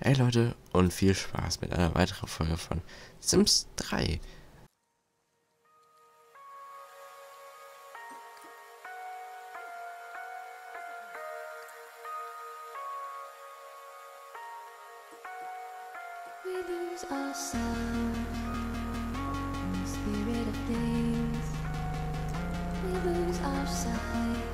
Hey Leute und viel Spaß mit einer weiteren Folge von Sims 3. We lose ourselves in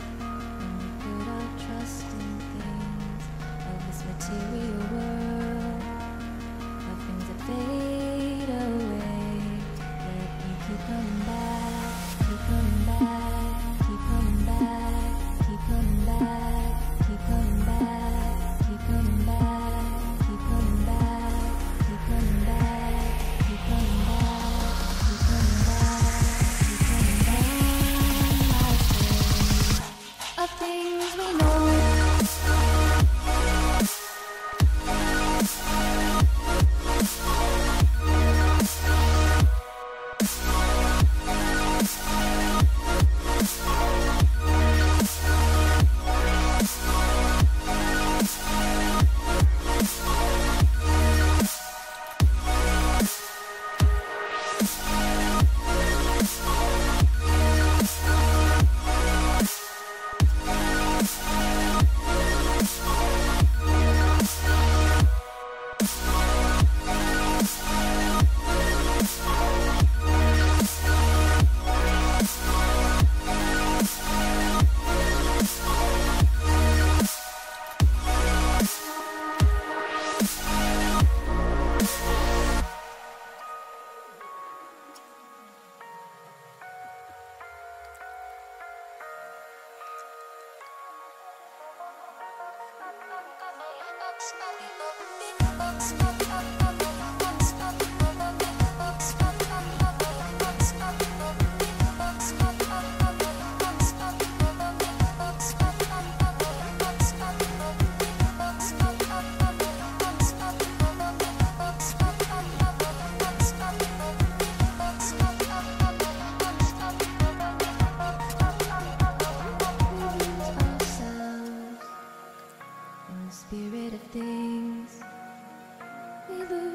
Let's.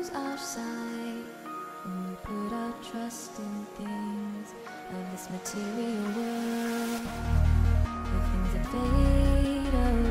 Lose our sight when we put our trust in things of this material world. The things that fade away,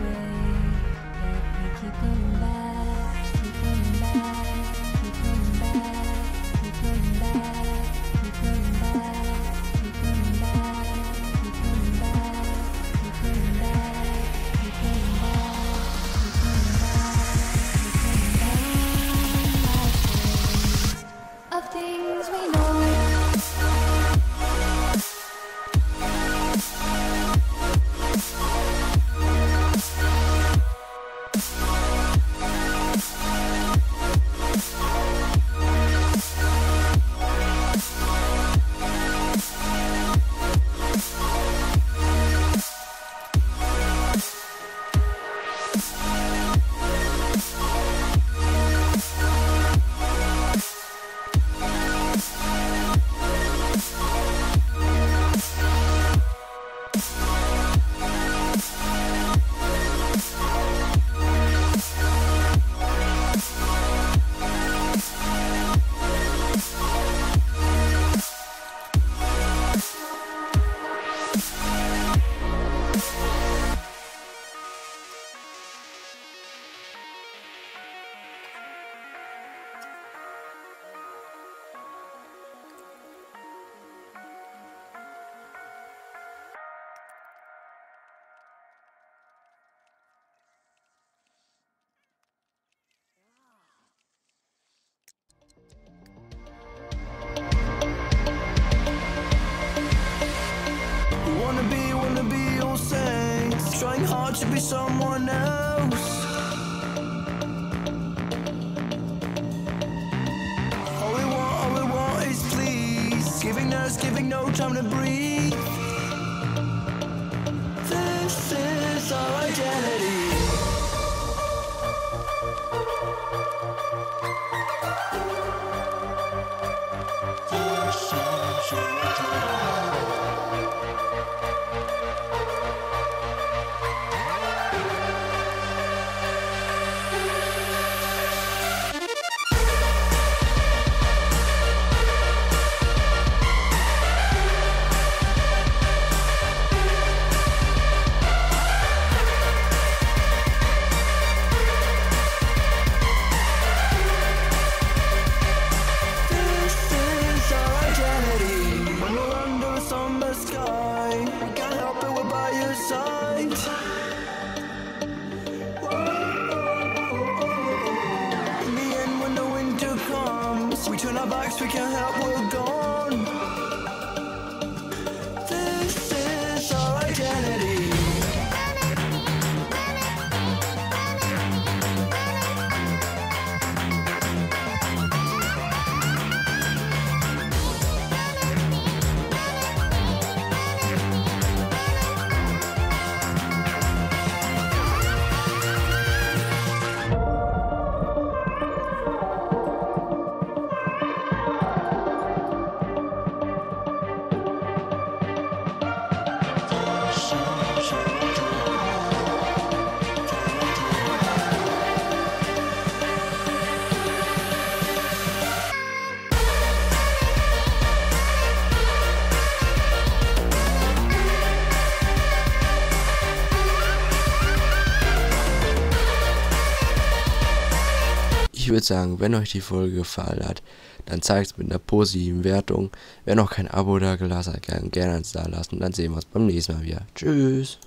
trying hard to be someone else. All we want, all we want is please, giving us, giving no time to breathe. This is our identity. we turn our backs, we can't help, we'll go. Ich würde sagen, wenn euch die Folge gefallen hat, dann zeigt es mit einer positiven Wertung. Wer noch kein Abo da gelassen hat, kann gerne eins da lassen. Dann sehen wir uns beim nächsten Mal wieder. Tschüss.